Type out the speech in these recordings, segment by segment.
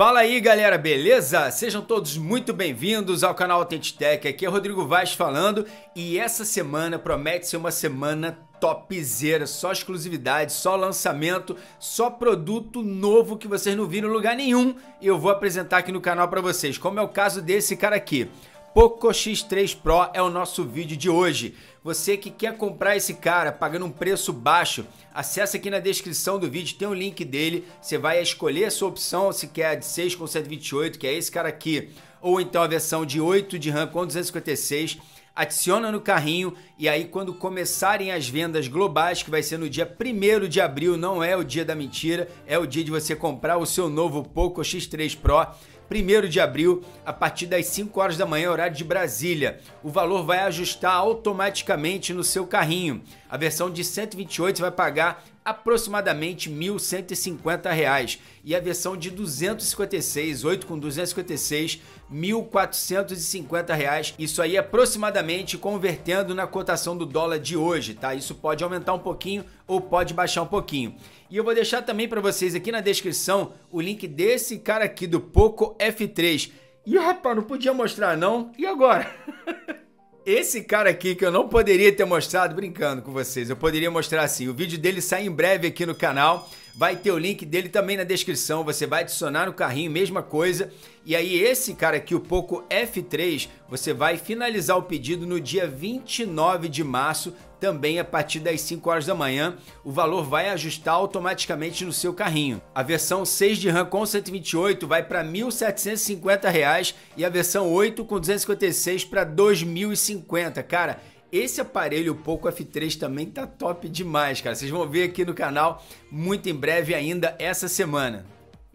Fala aí galera, beleza? Sejam todos muito bem-vindos ao canal Autentitech. Aqui é Rodrigo Vaz falando e essa semana promete ser uma semana topzera, só exclusividade, só lançamento, só produto novo que vocês não viram em lugar nenhum eu vou apresentar aqui no canal para vocês, como é o caso desse cara aqui. Poco X3 Pro é o nosso vídeo de hoje. Você que quer comprar esse cara pagando um preço baixo, acessa aqui na descrição do vídeo, tem o um link dele. Você vai escolher a sua opção, se quer a de 6 com 128, que é esse cara aqui, ou então a versão de 8 de RAM com 256 adiciona no carrinho e aí quando começarem as vendas globais, que vai ser no dia 1 de abril, não é o dia da mentira, é o dia de você comprar o seu novo Poco X3 Pro, 1 de abril, a partir das 5 horas da manhã, horário de Brasília. O valor vai ajustar automaticamente no seu carrinho. A versão de 128 você vai pagar aproximadamente R$ 1.150 e a versão de 256, 8 com 256, R$ 1.450. Isso aí aproximadamente convertendo na cotação do dólar de hoje, tá? Isso pode aumentar um pouquinho ou pode baixar um pouquinho. E eu vou deixar também para vocês aqui na descrição o link desse cara aqui do Poco F3. E rapaz, não podia mostrar não. E agora? Esse cara aqui que eu não poderia ter mostrado brincando com vocês, eu poderia mostrar assim. O vídeo dele sai em breve aqui no canal. Vai ter o link dele também na descrição. Você vai adicionar no carrinho, mesma coisa. E aí, esse cara aqui, o Poco F3, você vai finalizar o pedido no dia 29 de março, também a partir das 5 horas da manhã. O valor vai ajustar automaticamente no seu carrinho. A versão 6 de RAM com 128 vai para R$ 1.750 e a versão 8 com 256 para R$ 2.050. Cara, esse aparelho, Poco F3, também tá top demais, cara. Vocês vão ver aqui no canal muito em breve ainda essa semana.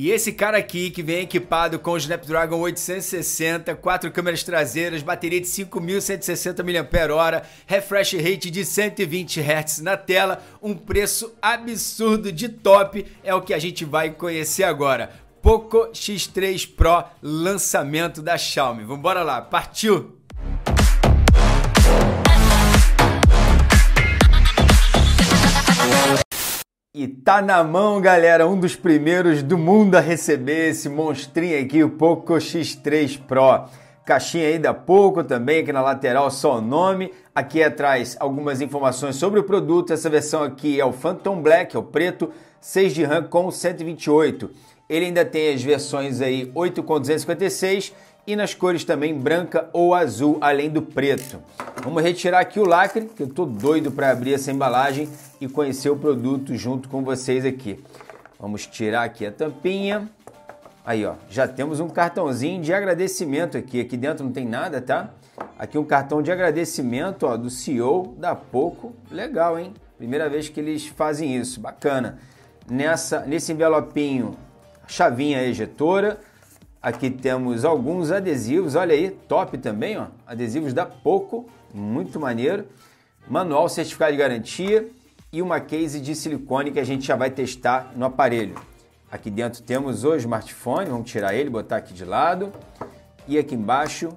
E esse cara aqui que vem equipado com o Snapdragon 860, quatro câmeras traseiras, bateria de 5160 mAh, refresh rate de 120 Hz na tela, um preço absurdo de top é o que a gente vai conhecer agora. Poco X3 Pro lançamento da Xiaomi. Vambora lá, partiu! Tá na mão, galera, um dos primeiros do mundo a receber esse monstrinho aqui, o Poco X3 Pro. Caixinha aí da Poco também, aqui na lateral só o nome. Aqui atrás algumas informações sobre o produto. Essa versão aqui é o Phantom Black, é o preto, 6 de RAM com 128. Ele ainda tem as versões aí 8 com 256 e nas cores também branca ou azul, além do preto. Vamos retirar aqui o lacre, que eu tô doido para abrir essa embalagem e conhecer o produto junto com vocês aqui. Vamos tirar aqui a tampinha. Aí, ó, já temos um cartãozinho de agradecimento aqui. Aqui dentro não tem nada, tá? Aqui um cartão de agradecimento, ó, do CEO da Poco. Legal, hein? Primeira vez que eles fazem isso, bacana. Nessa, nesse envelopinho, chavinha ejetora Aqui temos alguns adesivos, olha aí, top também, ó. Adesivos da Poco, muito maneiro. Manual certificado de garantia e uma case de silicone que a gente já vai testar no aparelho. Aqui dentro temos o smartphone, vamos tirar ele, botar aqui de lado. E aqui embaixo,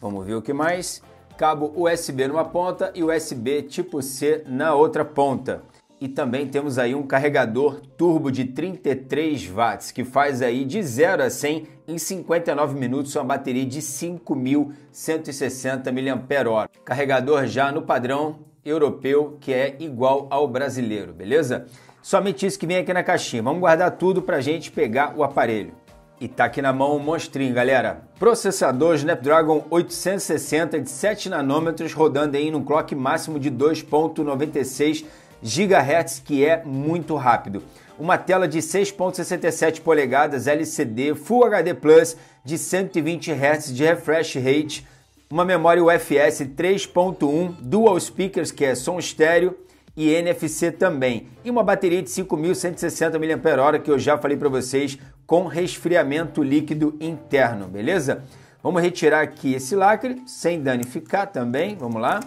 vamos ver o que mais. Cabo USB numa ponta e USB tipo C na outra ponta. E também temos aí um carregador turbo de 33 watts, que faz aí de 0 a 100 em 59 minutos uma bateria de 5.160 mAh. Carregador já no padrão europeu, que é igual ao brasileiro, beleza? Somente isso que vem aqui na caixinha. Vamos guardar tudo para a gente pegar o aparelho. E tá aqui na mão o monstrinho, galera. Processador Snapdragon 860 de 7 nanômetros rodando aí num clock máximo de 2.96 GHz, que é muito rápido. Uma tela de 6.67 polegadas LCD Full HD Plus de 120 Hz de refresh rate, uma memória UFS 3.1, dual speakers que é som estéreo e NFC também, e uma bateria de 5160 mAh que eu já falei para vocês com resfriamento líquido interno, beleza? Vamos retirar aqui esse lacre sem danificar também, vamos lá,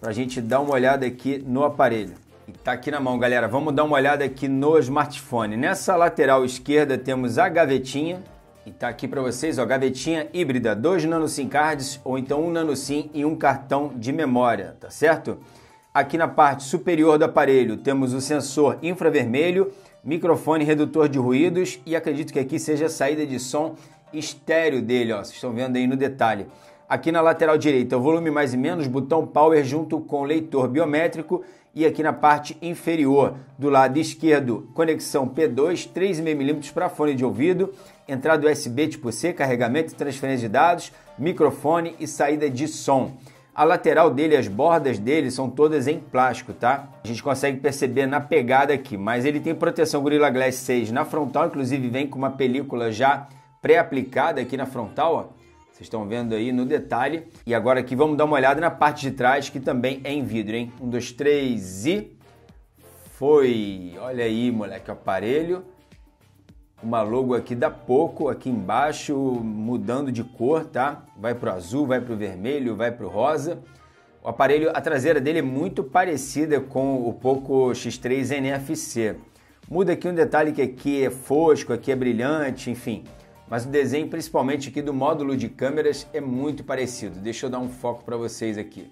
para a gente dar uma olhada aqui no aparelho. E tá aqui na mão, galera. Vamos dar uma olhada aqui no smartphone. Nessa lateral esquerda temos a gavetinha. E tá aqui para vocês, ó, gavetinha híbrida, dois nano SIM cards ou então um nano SIM e um cartão de memória, tá certo? Aqui na parte superior do aparelho temos o sensor infravermelho, microfone redutor de ruídos e acredito que aqui seja a saída de som estéreo dele, ó. Vocês estão vendo aí no detalhe. Aqui na lateral direita, o volume mais e menos, botão power junto com leitor biométrico e aqui na parte inferior do lado esquerdo, conexão P2, 3,5mm para fone de ouvido, entrada USB tipo C, carregamento e transferência de dados, microfone e saída de som. A lateral dele, as bordas dele são todas em plástico, tá? A gente consegue perceber na pegada aqui, mas ele tem proteção Gorilla Glass 6 na frontal, inclusive vem com uma película já pré-aplicada aqui na frontal, ó. Vocês estão vendo aí no detalhe. E agora aqui vamos dar uma olhada na parte de trás, que também é em vidro, hein? Um, dois, três e... Foi! Olha aí, moleque, o aparelho. Uma logo aqui da Poco, aqui embaixo, mudando de cor, tá? Vai pro azul, vai pro vermelho, vai pro rosa. O aparelho, a traseira dele é muito parecida com o Poco X3 NFC. Muda aqui um detalhe que aqui é fosco, aqui é brilhante, enfim mas o desenho, principalmente aqui do módulo de câmeras, é muito parecido. Deixa eu dar um foco para vocês aqui.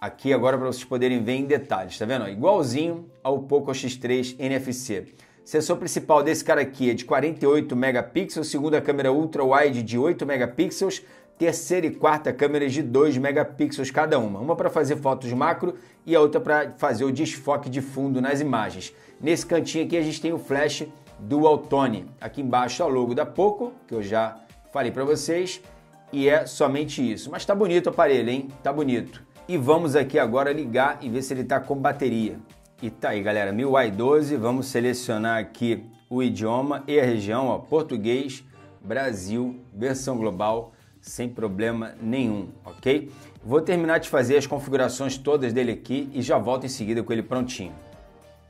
Aqui agora para vocês poderem ver em detalhes, tá vendo? Igualzinho ao Poco X3 NFC. Sensor principal desse cara aqui é de 48 megapixels, segunda câmera ultra wide de 8 megapixels, terceira e quarta câmeras de 2 megapixels cada uma. Uma para fazer fotos macro e a outra para fazer o desfoque de fundo nas imagens. Nesse cantinho aqui a gente tem o flash Dual Tone. Aqui embaixo a logo da Poco, que eu já falei para vocês, e é somente isso. Mas tá bonito o aparelho, hein? Tá bonito. E vamos aqui agora ligar e ver se ele tá com bateria. E tá aí, galera, MIUI 12, vamos selecionar aqui o idioma e a região, ó, português, Brasil, versão global, sem problema nenhum, ok? Vou terminar de fazer as configurações todas dele aqui e já volto em seguida com ele prontinho.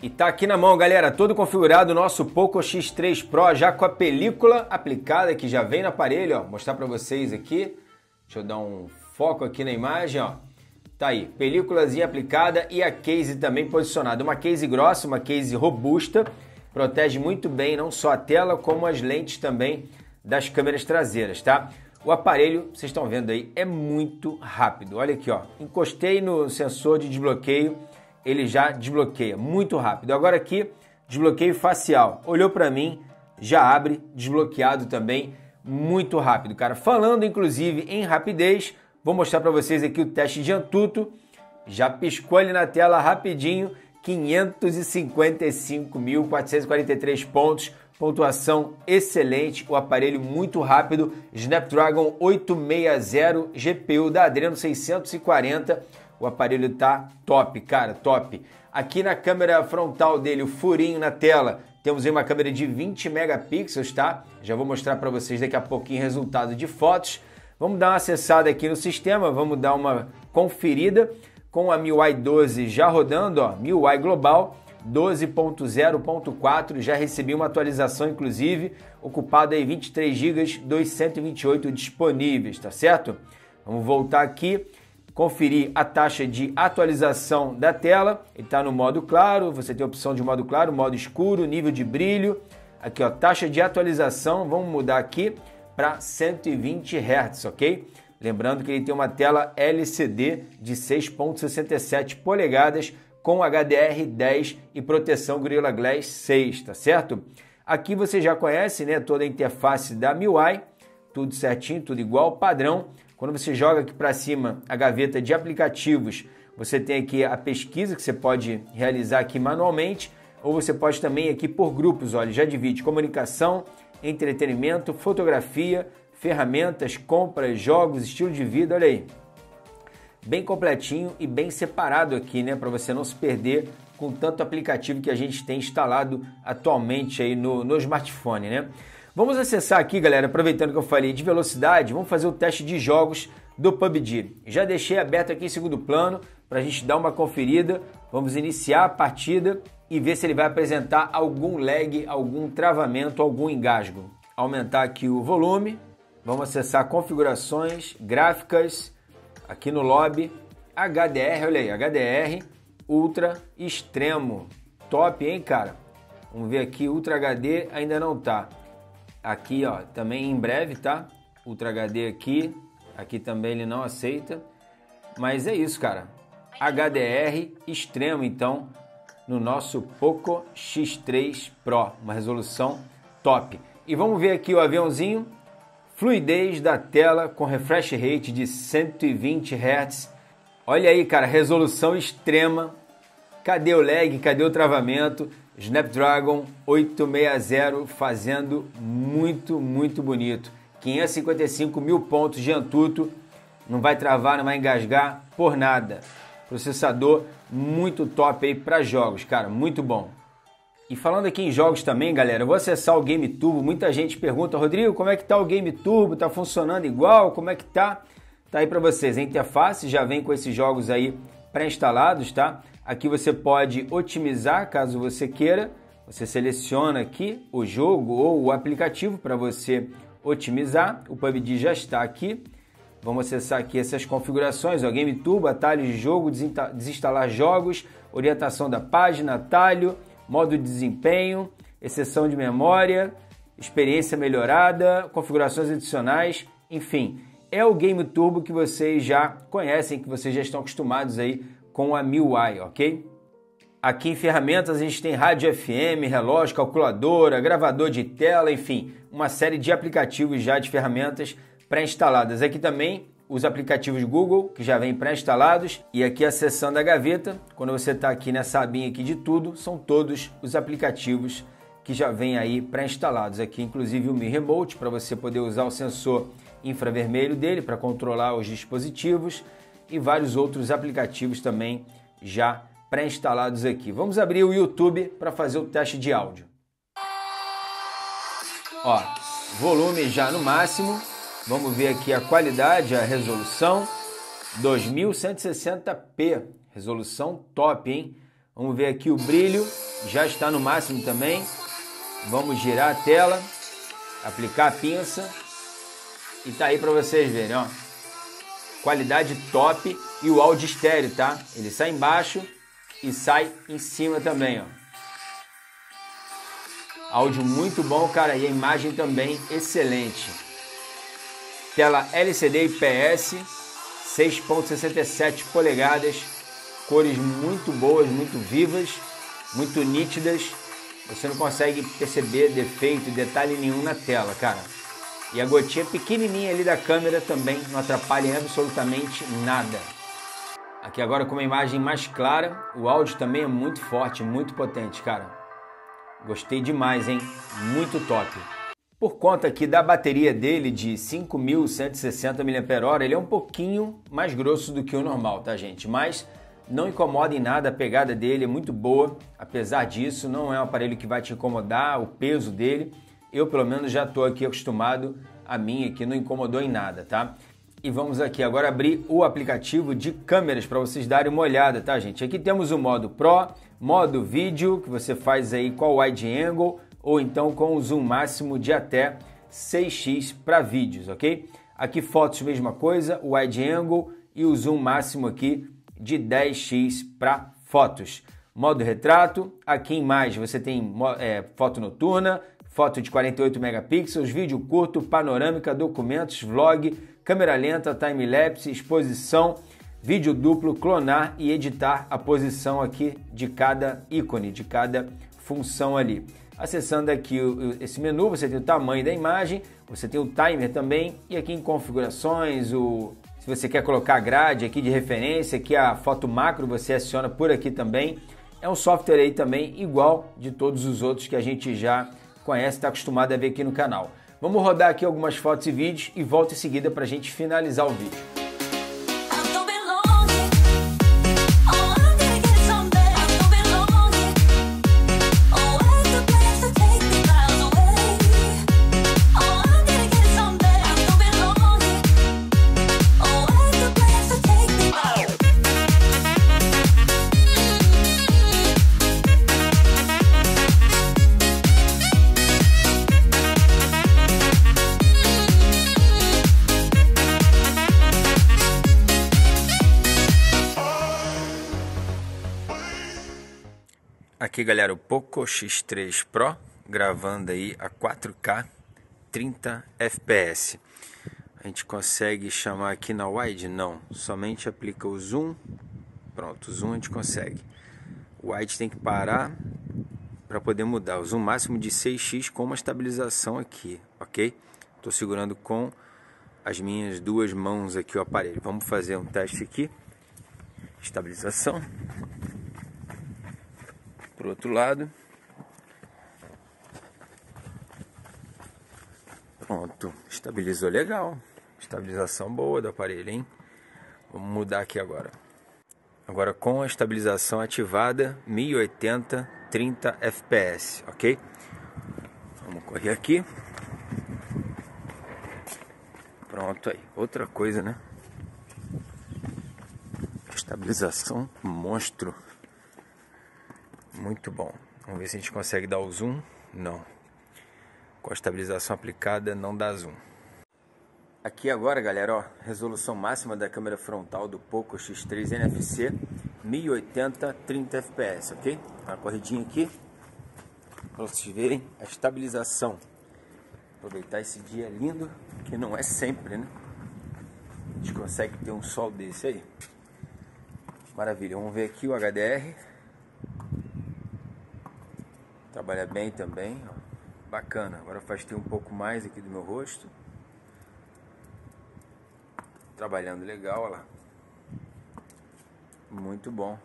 E tá aqui na mão, galera, todo configurado o nosso Poco X3 Pro, já com a película aplicada que já vem no aparelho, ó. Mostrar para vocês aqui. Deixa eu dar um foco aqui na imagem, ó. Tá aí, películazinha aplicada e a case também posicionada. Uma case grossa, uma case robusta, protege muito bem não só a tela, como as lentes também das câmeras traseiras, tá? O aparelho, vocês estão vendo aí, é muito rápido. Olha aqui, ó. Encostei no sensor de desbloqueio, ele já desbloqueia muito rápido. Agora aqui, desbloqueio facial. Olhou para mim, já abre, desbloqueado também muito rápido, cara. Falando inclusive em rapidez, vou mostrar para vocês aqui o teste de Antutu. Já piscou ali na tela rapidinho, 555.443 pontos, pontuação excelente, o aparelho muito rápido, Snapdragon 860 GPU da Adreno 640 o aparelho tá top, cara, top. Aqui na câmera frontal dele, o furinho na tela, temos aí uma câmera de 20 megapixels, tá? Já vou mostrar para vocês daqui a pouquinho resultado de fotos. Vamos dar uma acessada aqui no sistema, vamos dar uma conferida com a MIUI 12 já rodando, ó, MIUI Global 12.0.4, já recebi uma atualização inclusive, ocupado aí 23 GB, 228 disponíveis, tá certo? Vamos voltar aqui conferir a taxa de atualização da tela. Ele está no modo claro, você tem a opção de modo claro, modo escuro, nível de brilho. Aqui, ó, taxa de atualização, vamos mudar aqui para 120 Hz, ok? Lembrando que ele tem uma tela LCD de 6.67 polegadas com HDR10 e proteção Gorilla Glass 6, tá certo? Aqui você já conhece, né, toda a interface da MIUI, tudo certinho, tudo igual, padrão. Quando você joga aqui para cima a gaveta de aplicativos, você tem aqui a pesquisa que você pode realizar aqui manualmente, ou você pode também aqui por grupos, olha, já divide comunicação, entretenimento, fotografia, ferramentas, compras, jogos, estilo de vida, olha aí. Bem completinho e bem separado aqui, né, para você não se perder com tanto aplicativo que a gente tem instalado atualmente aí no, no smartphone, né? Vamos acessar aqui, galera, aproveitando que eu falei de velocidade, vamos fazer o teste de jogos do PUBG. Já deixei aberto aqui em segundo plano para a gente dar uma conferida. Vamos iniciar a partida e ver se ele vai apresentar algum lag, algum travamento, algum engasgo. Aumentar aqui o volume. Vamos acessar configurações, gráficas, aqui no lobby, HDR, olha aí, HDR Ultra Extremo. Top, hein, cara? Vamos ver aqui, Ultra HD ainda não tá. Aqui, ó, também em breve, tá? Ultra HD aqui. Aqui também ele não aceita. Mas é isso, cara. HDR extremo, então. no nosso Poco X3 Pro, uma resolução top. E vamos ver aqui o aviãozinho, fluidez da tela com refresh rate de 120 Hz. Olha aí, cara, resolução extrema. Cadê o lag? Cadê o travamento? Snapdragon 860 fazendo muito, muito bonito. 555 mil pontos de Antutu, não vai travar, não vai engasgar por nada. Processador muito top aí para jogos, cara, muito bom. E falando aqui em jogos também, galera, eu vou acessar o Game Turbo. Muita gente pergunta, Rodrigo, como é que tá o Game Turbo? Tá funcionando igual? Como é que tá? Tá aí para vocês. A interface já vem com esses jogos aí pré-instalados, tá? Aqui você pode otimizar caso você queira. Você seleciona aqui o jogo ou o aplicativo para você otimizar. O PUBG já está aqui. Vamos acessar aqui essas configurações, ó, Game Turbo, atalhos de jogo, desinstalar jogos, orientação da página, atalho, modo de desempenho, exceção de memória, experiência melhorada, configurações adicionais, enfim, é o Game Turbo que vocês já conhecem, que vocês já estão acostumados aí com a MIUI, ok? Aqui em ferramentas a gente tem rádio FM, relógio, calculadora, gravador de tela, enfim, uma série de aplicativos já de ferramentas pré-instaladas. Aqui também os aplicativos Google, que já vêm pré-instalados, e aqui a seção da gaveta, quando você está aqui nessa abinha aqui de tudo, são todos os aplicativos que já vêm aí pré-instalados. Aqui inclusive o Mi Remote, para você poder usar o sensor infravermelho dele para controlar os dispositivos e vários outros aplicativos também já pré-instalados aqui. Vamos abrir o YouTube para fazer o teste de áudio. Ó, volume já no máximo, Vamos ver aqui a qualidade, a resolução 2160p, resolução top, hein? Vamos ver aqui o brilho, já está no máximo também. Vamos girar a tela, aplicar a pinça e tá aí para vocês verem, ó. Qualidade top e o áudio estéreo, tá? Ele sai embaixo e sai em cima também, ó. Áudio muito bom, cara, e a imagem também excelente. Tela LCD IPS, 6.67 polegadas, cores muito boas, muito vivas, muito nítidas. Você não consegue perceber defeito, detalhe nenhum na tela, cara. E a gotinha pequenininha ali da câmera também não atrapalha absolutamente nada. Aqui agora com uma imagem mais clara, o áudio também é muito forte, muito potente, cara. Gostei demais, hein? Muito top. Por conta aqui da bateria dele de 5.160 mAh, ele é um pouquinho mais grosso do que o normal, tá gente? Mas não incomoda em nada, a pegada dele é muito boa. Apesar disso, não é um aparelho que vai te incomodar, o peso dele. Eu pelo menos já estou aqui acostumado, a minha aqui não incomodou em nada, tá? E vamos aqui agora abrir o aplicativo de câmeras para vocês darem uma olhada, tá gente? Aqui temos o modo Pro, modo vídeo, que você faz aí com o wide angle, ou então com o zoom máximo de até 6x para vídeos, ok? Aqui fotos mesma coisa, wide angle e o zoom máximo aqui de 10x para fotos. Modo retrato, aqui em mais você tem é, foto noturna, foto de 48 megapixels, vídeo curto, panorâmica, documentos, vlog, câmera lenta, time-lapse, exposição, vídeo duplo, clonar e editar a posição aqui de cada ícone, de cada função ali. Acessando aqui esse menu, você tem o tamanho da imagem, você tem o timer também, e aqui em configurações, o, se você quer colocar grade aqui de referência, aqui a foto macro você aciona por aqui também. É um software aí também igual de todos os outros que a gente já conhece, está acostumado a ver aqui no canal. Vamos rodar aqui algumas fotos e vídeos e volto em seguida para a gente finalizar o vídeo. Aqui galera, o Poco X3 Pro gravando aí a 4K 30 FPS. A gente consegue chamar aqui na wide? Não, somente aplica o zoom. Pronto, zoom a gente consegue. O white tem que parar para poder mudar. O zoom máximo de 6x com uma estabilização aqui, ok? Estou segurando com as minhas duas mãos aqui o aparelho. Vamos fazer um teste aqui. Estabilização. Pro outro lado. Pronto, estabilizou legal. Estabilização boa do aparelho, hein? Vamos mudar aqui agora. Agora com a estabilização ativada, 1080, 30 fps, ok? Vamos correr aqui. Pronto aí. Outra coisa, né? Estabilização monstro. Muito bom. Vamos ver se a gente consegue dar o zoom. Não. Com a estabilização aplicada não dá zoom. Aqui agora, galera, ó, resolução máxima da câmera frontal do Poco X3 NFC, 1080 30 fps, ok? Uma corridinha aqui para vocês verem a estabilização. Aproveitar esse dia lindo, que não é sempre, né? A gente consegue ter um sol desse aí. Maravilha, vamos ver aqui o HDR. Trabalha bem também, ó. Bacana. Agora afastei um pouco mais aqui do meu rosto. Trabalhando legal, olha lá. Muito bom.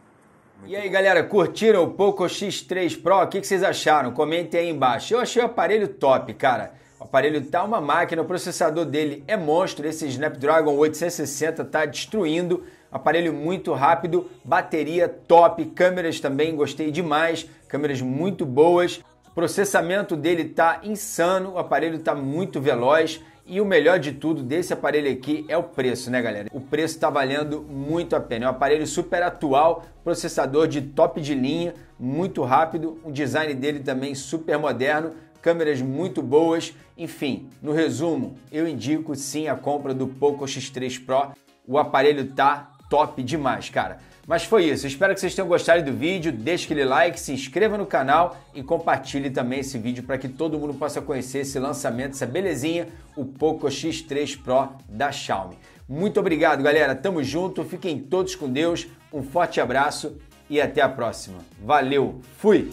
Muito e aí, bom. galera, curtiram o Poco X3 Pro? O que, vocês acharam? Comentem aí embaixo. Eu achei o aparelho top, cara. Aparelho tá uma máquina, o processador dele é monstro. Esse Snapdragon 860 tá destruindo. Aparelho muito rápido, bateria top, câmeras também gostei demais, câmeras muito boas. Processamento dele tá insano, o aparelho tá muito veloz. E o melhor de tudo desse aparelho aqui é o preço, né, galera? O preço está valendo muito a pena. É um aparelho super atual, processador de top de linha, muito rápido, o design dele também super moderno, câmeras muito boas. Enfim, no resumo, eu indico sim a compra do Poco X3 Pro. O aparelho tá top demais, cara. Mas foi isso. Espero que vocês tenham gostado do vídeo. Deixe aquele like, se inscreva no canal e compartilhe também esse vídeo para que todo mundo possa conhecer esse lançamento, essa belezinha, o Poco X3 Pro da Xiaomi. Muito obrigado, galera. Tamo junto. Fiquem todos com Deus. Um forte abraço e até a próxima. Valeu. Fui.